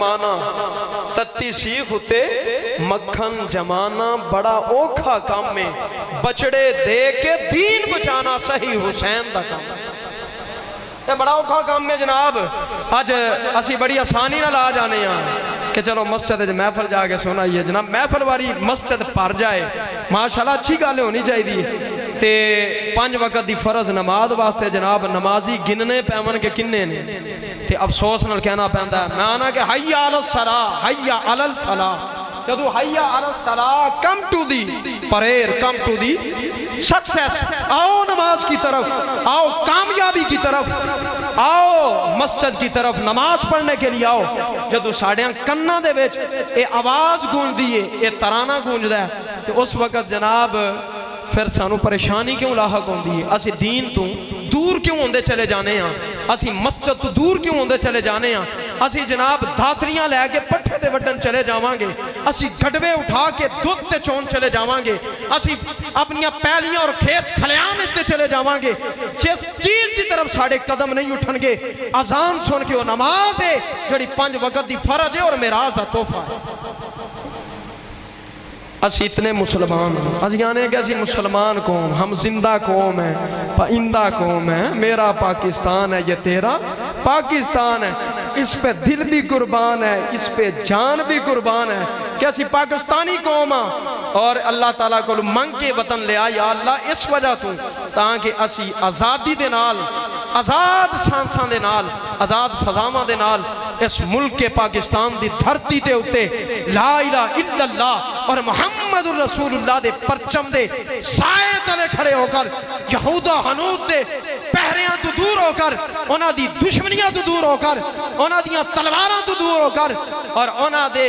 माना। तत्ती सीख उते मक्खन जमाना बड़ा ओखा काम में बचड़े दे के दीन बचाना सही हुसैन का काम ये बड़ा औखा काम में जनाब। अज असी बड़ी आसानी ना आ जाने हैं कि चलो मस्जिद महफल जाके सुनाइए। जनाब, महफल वाली मस्जिद भर जाए। माशाल्लाह अच्छी गल होनी चाहिए ते पाँच वक्त की फ़र्ज़ नमाज़ वास्ते जनाब, नमाजी गिनने पैवन के किन्ने ने? ते अफसोस न कहना पैदा मैं आना कि हया अल सला हैया अल फला। जब हैया अल सला कम टू दी परेर कम टू दी सक्सेस आओ नमाज़ की तरफ़, आओ कामयाबी की तरफ़, आओ मस्जिद की तरफ़ नमाज़ पढ़ने के लिए आओ। जो साढ़िया कन्ना दे आवाज़ गूंजती है ये तराना गूंजद है तो उस वक्त जनाब ਫਿਰ ਸਾਨੂੰ ਪਰੇਸ਼ਾਨੀ ਕਿਉਂ ਲਾਹਕ ਹੁੰਦੀ ਏ ਅਸੀਂ ਦੀਨ ਤੋਂ ਦੂਰ ਕਿਉਂ ਹੁੰਦੇ ਚਲੇ ਜਾਣੇ ਆ ਅਸੀਂ ਮਸਜਿਦ ਤੋਂ ਦੂਰ ਕਿਉਂ ਹੁੰਦੇ ਚਲੇ ਜਾਣੇ ਆ ਅਸੀਂ ਜਨਾਬ ਦਾਤਰੀਆਂ ਲੈ ਕੇ ਪੱਠੇ ਤੇ ਵੱਢਣ ਚਲੇ ਜਾਵਾਂਗੇ ਅਸੀਂ ਗੜਵੇ ਉਠਾ ਕੇ ਦੁੱਧ ਤੇ ਚੋਣ ਚਲੇ ਜਾਵਾਂਗੇ ਅਸੀਂ ਆਪਣੀਆਂ ਪੈਲੀਆਂ ਔਰ ਖੇਤ ਖਲਿਆਣ ਤੇ ਚਲੇ ਜਾਵਾਂਗੇ ਜਿਸ ਚੀਜ਼ ਦੀ ਤਰਫ ਸਾਡੇ ਕਦਮ ਨਹੀਂ ਉਠਣਗੇ ਅਜ਼ਾਨ ਸੁਣ ਕੇ ਉਹ ਨਮਾਜ਼ ਹੈ ਜਿਹੜੀ ਪੰਜ ਵਕਤ ਦੀ ਫਰਜ਼ ਹੈ ਔਰ ਮਿਰਾਜ ਦਾ ਤੋਹਫਾ ਹੈ अस इतने मुसलमान अस जाने के असि मुसलमान कौम, हम ज़िंदा कौम है इंदा कौम है। मेरा पाकिस्तान है, ये तेरा पाकिस्तान है। इस पे दिल भी कुर्बान है, इस पे जान भी कुर्बान है कि पाकिस्तानी कौम आ। और अल्लाह ताला को मंग के वतन ले या अल्लाह, इस वजह तू ताकि असी आज़ादी के नाल, आज़ाद सांसा दे नाल, आज़ाद फजावा के नाल इस मुल्क के पाकिस्तान की धरती के उत्ते ला इला इल्लल्लाह और मोहम्मद रसूलुल्लाह दे परचम दे साए तले खड़े होकर, यहूदा हनूद दे पहरियाँ तो दूर होकर, उन्हों दी दुश्मनियाँ तो दूर होकर, उन्हों दियाँ तलवारां तो दूर होकर, और उन्होंने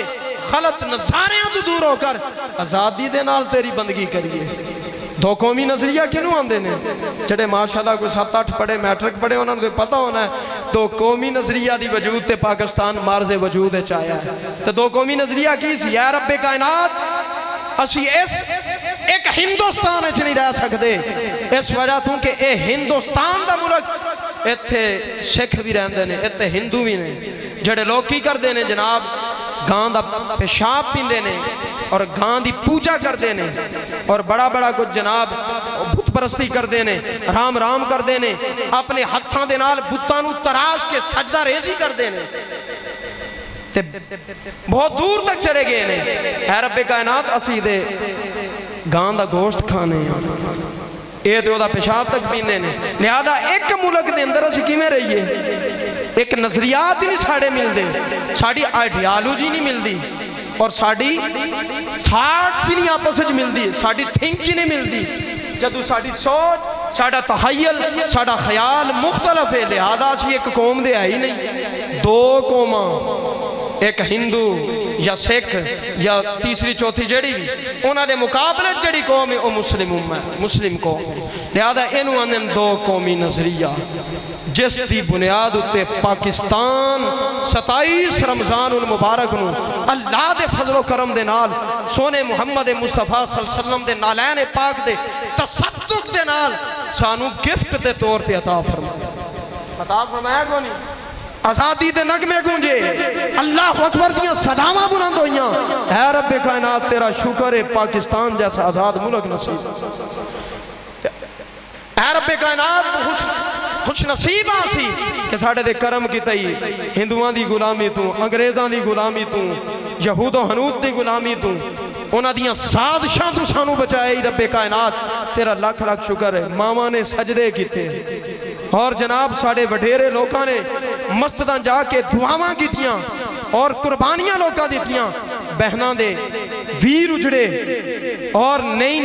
गलत नजारियाँ तो दूर होकर, आज़ादी दे नाल तेरी बंदगी करिए। ਦੇ ਨਾਲ ਤੇਰੀ ਬੰਦਗੀ ਕਰੀਏ ਦੋ ਕੌਮੀ ਨਜ਼ਰੀਆ ਕਿਹਨੂੰ ਆਉਂਦੇ ਨੇ ਜਿਹੜੇ ਮਾਸ਼ਾਅੱਲਾ ਕੋਈ 7-8 ਪੜੇ ਮੈਟ੍ਰਿਕ ਪੜੇ ਉਹਨਾਂ ਨੂੰ ਪਤਾ ਹੋਣਾ ਹੈ ਦੋ ਕੌਮੀ ਨਜ਼ਰੀਆ ਦੀ ਵਜੂਦ ਤੇ ਪਾਕਿਸਤਾਨ ਮਾਰਜ਼ੇ ਵਜੂਦ ਵਿੱਚ ਆਇਆ ਹੈ ਤੇ ਦੋ ਕੌਮੀ ਨਜ਼ਰੀਆ ਕੀ ਸੀ ਯਾ ਰੱਬੇ ਕਾਇਨਾਤ ਅਸੀਂ ਇਸ ਇੱਕ ਹਿੰਦੁਸਤਾਨ ਵਿੱਚ ਨਹੀਂ ਰਹਿ ਸਕਦੇ ਇਸ ਵਜ੍ਹਾ ਤੋਂ ਕਿ ਇਹ ਹਿੰਦੁਸਤਾਨ ਦਾ ਮੁਲਕ ਇੱਥੇ ਸਿੱਖ ਵੀ ਰਹਿੰਦੇ ਨੇ ਇੱਥੇ ਹਿੰਦੂ ਵੀ ਨੇ ਜਿਹੜੇ ਲੋਕ ਕੀ ਕਰਦੇ ਨੇ ਜਨਾਬ ਗਾਂ ਦਾ ਪਿਸ਼ਾਬ ਪੀਂਦੇ ਨੇ और गां की पूजा करते हैं और बड़ा बड़ा कुछ जनाब बुत परस्ती करते हैं राम राम करते हैं अपने हाथों के नाल बुतों तराश के सजदा रेजी करते हैं बहुत दूर तक चले गए हैं है रबे कायनात, असी दे गां का गोश्त खाने ये तो पेशाब तक पीने हैं एक मुल्क के अंदर असं रही रहीए एक नजरियात ही नहीं साढ़े मिलते साड़ी आइडियालॉजी नहीं मिलती ਸਾਡੀ ਆਈਡੀਆਲੋਜੀ ਨਹੀਂ ਮਿਲਦੀ ਔਰ ਸਾਡੀ ਥਾਟਸ ਹੀ ਨਹੀਂ ਆਪਸ ਵਿੱਚ ਮਿਲਦੀ ਸਾਡੀ ਥਿੰਕ ਹੀ ਨਹੀਂ ਮਿਲਦੀ ਜਦੋਂ ਸਾਡੀ ਸੋਚ ਸਾਡਾ ਤਹਯਲ ਸਾਡਾ ਖਿਆਲ ਮੁxtਲਫ ਹੈ ਲਿਆਦਾ ਅਸੀਂ ਇੱਕ ਕੌਮ ਦੇ ਆਈ ਨਹੀਂ ਦੋ ਕੌਮਾਂ ਇੱਕ ਹਿੰਦੂ ਜਾਂ ਸਿੱਖ ਜਾਂ ਤੀਸਰੀ ਚੌਥੀ ਜਿਹੜੀ ਵੀ ਉਹਨਾਂ ਦੇ ਮੁਕਾਬਲੇ ਜਿਹੜੀ ਕੌਮ ਹੈ ਉਹ ਮੁਸਲਿਮ ਉਮਾ ਹੈ ਮੁਸਲਿਮ ਕੌਮ लिहाजा इनू आंदन दो कौमी नज़रिया जिसकी बुनियाद उत्ते पाकिस्तान सताईस रमज़ान उल मुबारक न अल्लाह के फजलो करम के नाल, सोने मुहम्मद मुस्तफ़ा सलसलम के नालैन पाक के तसदुक के नाल सानू गिफ्ट के तौर पर अता फरमाया। अता फरमाया को नहीं आज़ादी के नगमे गूंजे, अल्लाह अकबर दिया सदाव बुलंद हुई है रबे कायनात, तेरा शुक्र है पाकिस्तान जैसा आज़ाद मुल्क नसीब। ऐ रब कायनात, खुश खुश नसीबा सी कि साढ़े दे करम कितई हिंदुओं की गुलामी तू, अंग्रेजा की गुलामी तू, यहूदो हनूद की गुलामी तू, उन्हों दाजशा तू सानू बचाया ही रबे कायनात। तेरा लख लख शुक्र है, मावा ने सजदे किए और जनाब, साढ़े वडेरे लोगों ने मस्जिद जाके दुआव की और कुर्बानियाँ लोग दिखाया बहनों के वीर उजड़े और नहीं